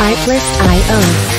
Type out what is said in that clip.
Artlist.io